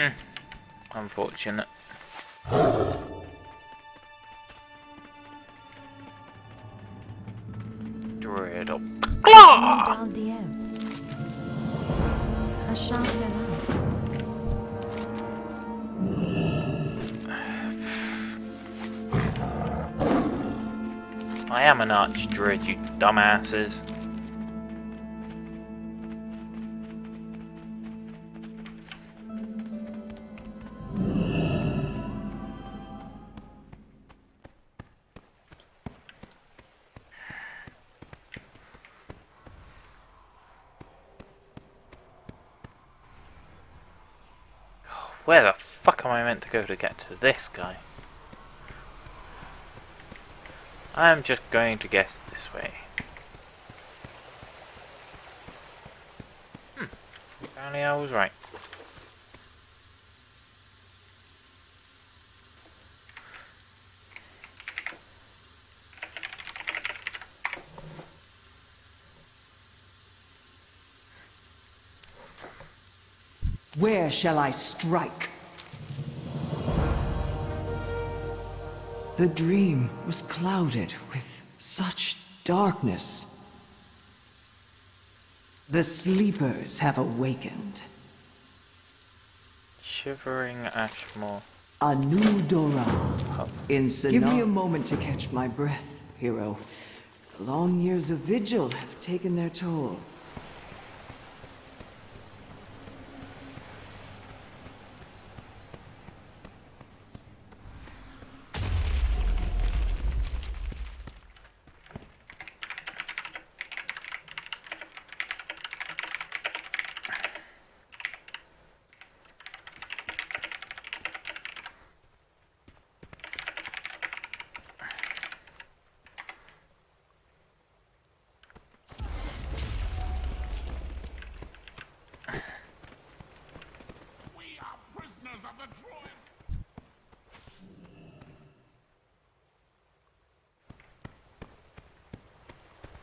Hmm. Unfortunate. Dreadle. Claw! I am an archdruid, you dumbasses. To get to this guy? I'm just going to guess this way. Hmm. Apparently I was right. Where shall I strike? The dream was clouded with such darkness. The sleepers have awakened. Shivering Ashmore. A new Dora. Oh. In Give me a moment to catch my breath, hero. The long years of vigil have taken their toll.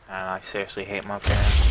And I seriously hate my parents.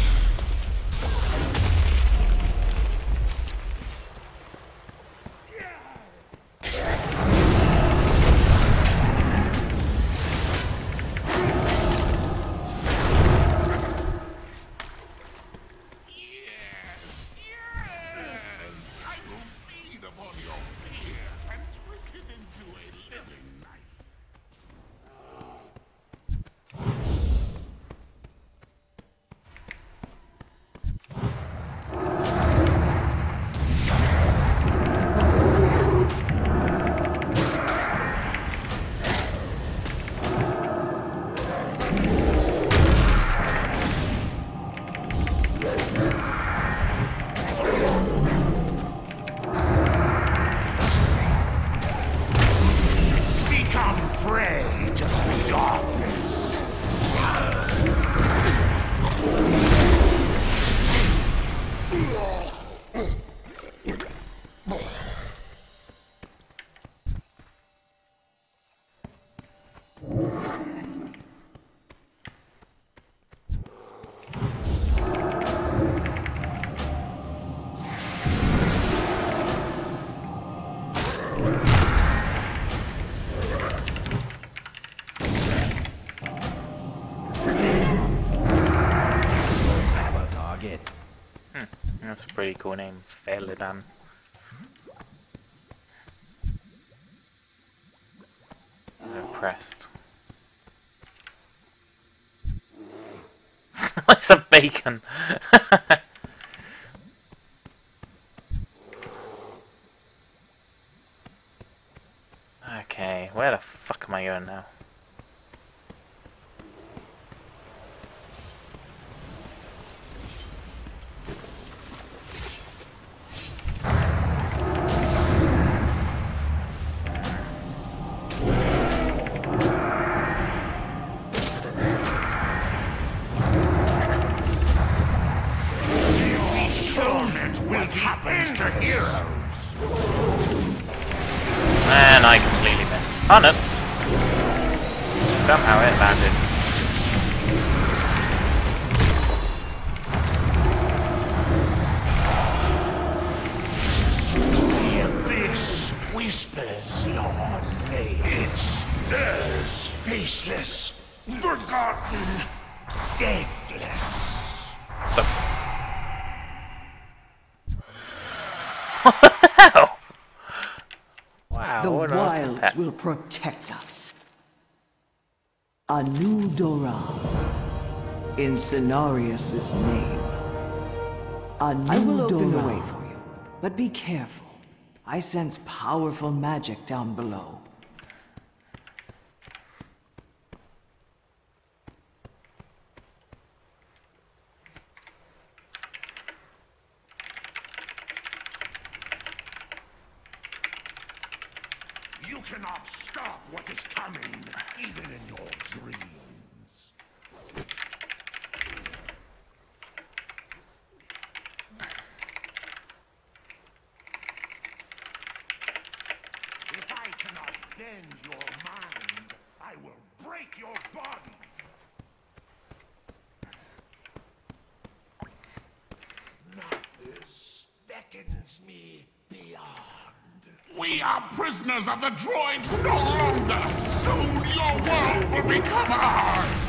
Yeah. That's a pretty cool name, Felidan. I'm impressed. Slice of bacon! Oh, On it. Somehow it landed. The abyss whispers your name. It stirs faceless, forgotten, deathless. Will protect us. A new Dora. In Cenarius' name. A new I will open the way for you, but be careful. I sense powerful magic down below. You cannot stop what is coming, even in your dreams. If I cannot bend your mind, I will break your body. This beckons me beyond. We are prisoners of the druids no longer. Soon your world will become ours.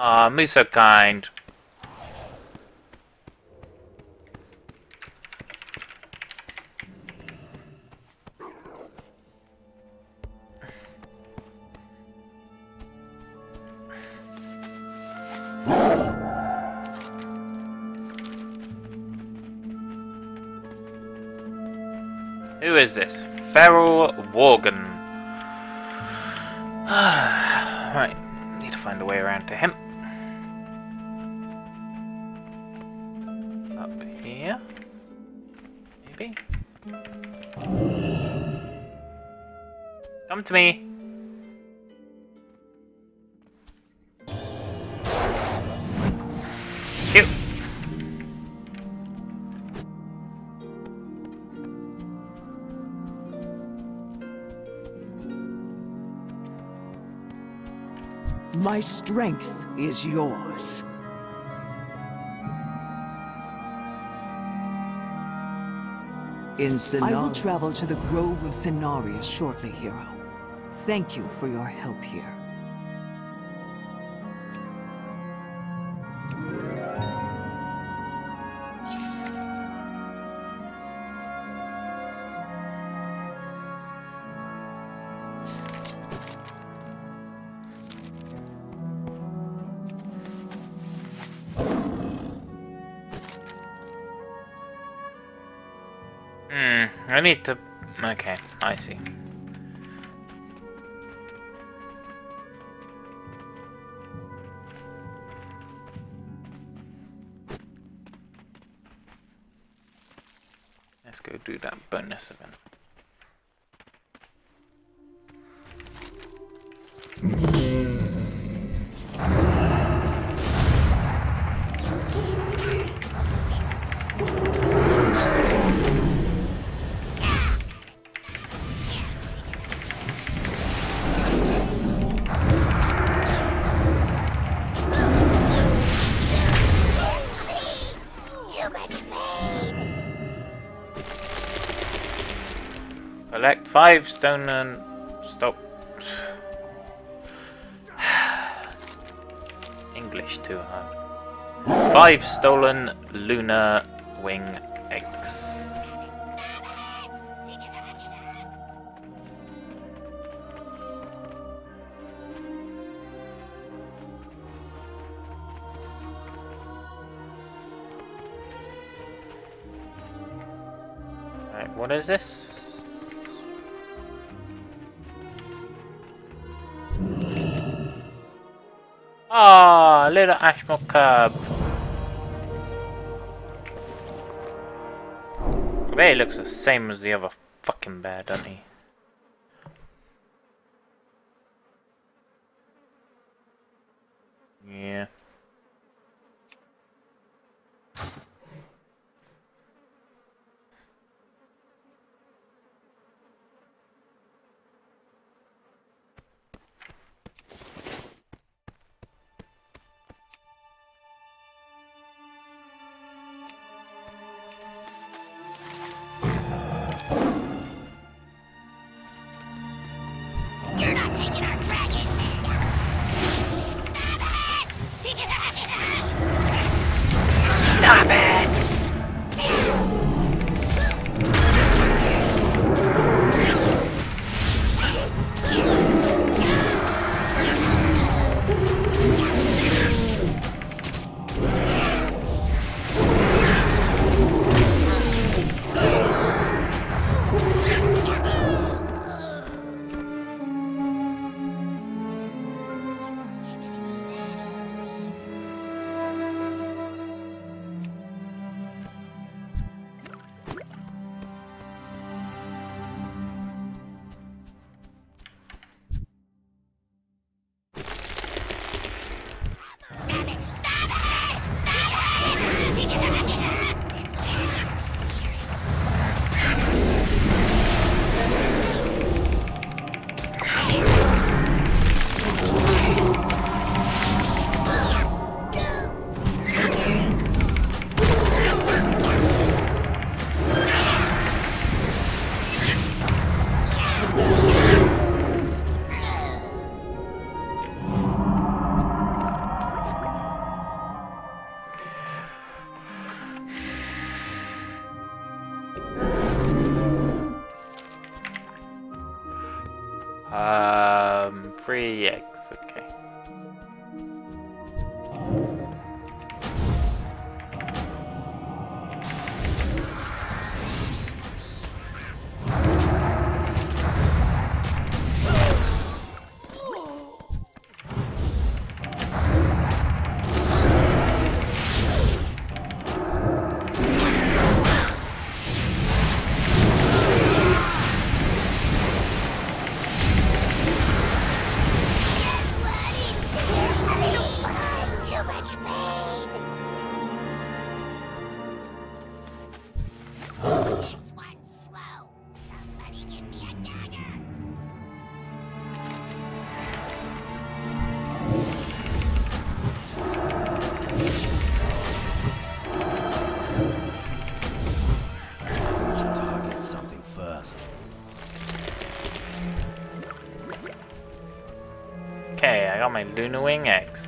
Aw, Moose so kind. Who is this? Feral Worgen. right, need to find a way around to him. Come to me! Cute! My strength is yours. In I will travel to the Grove of Cenarius shortly, Hero. Thank you for your help here. Hmm, I need to... Okay, I see. Do that bonus event. Collect five stone and stop. English too hard. Five stolen lunar wing eggs. Right, what is this? Little Ashmore cub. He looks the same as the other fucking bear, doesn't he? Yeah. Okay, I got my Lunarwing eggs.